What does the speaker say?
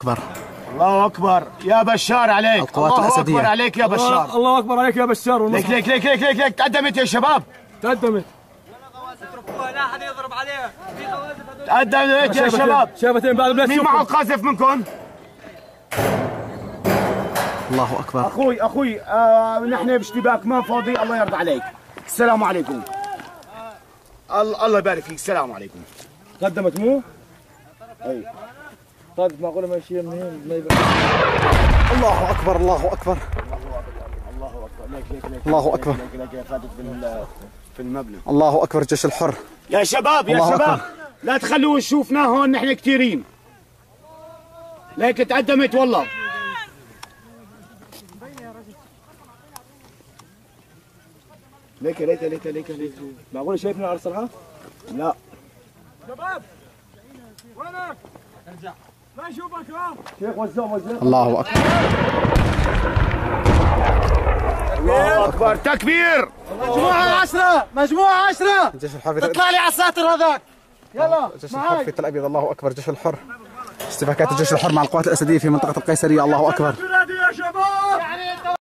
أكبر. الله أكبر. يا بشار عليك. القوات الله الأسدية. اكبر عليك يا بشار. الله أكبر عليك يا بشار ليك ليك ليك ليك ليك, ليك. تقدمت يا شباب. تقدمت. لا احد يضرب عليه في قوازف هذول تقدمت يا شباب. شابتين بعد بلا مين معه قاذف منكم؟ الله أكبر. أخوي أخوي آه نحن باشتباك ما فاضي. الله يرضى عليك. السلام عليكم. الله الله يبارك فيك. السلام عليكم. قدمت مو؟ أي. طيب معقوله ماشيه من هنا ما يبقى الله أكبر الله أكبر الله أكبر ليك ليك ليك الله. ليك ليك فاتت في ال- في المبنى الله أكبر الجيش الحر يا شباب يا شباب أكبر. لا تخلوا يشوفنا هون نحن كثيرين ليك تقدمت والله ليك ليك ليك ليك ليك معقوله شايفنا على الصراحه؟ لا شباب وينك؟ ارجع ما نشوفك يا شيخ وزع وزع الله أكبر. الله أكبر. تكبير. مجموعة عشرة. مجموعة عشرة. الجيش الحر في اطلع لي على الساتر هذاك. يلا الجيش الحر في تل أبيض. الله أكبر. الجيش الحر. اشتباكات الجيش الحر مع القوات الأسدية في منطقة القيصرية. الله شباب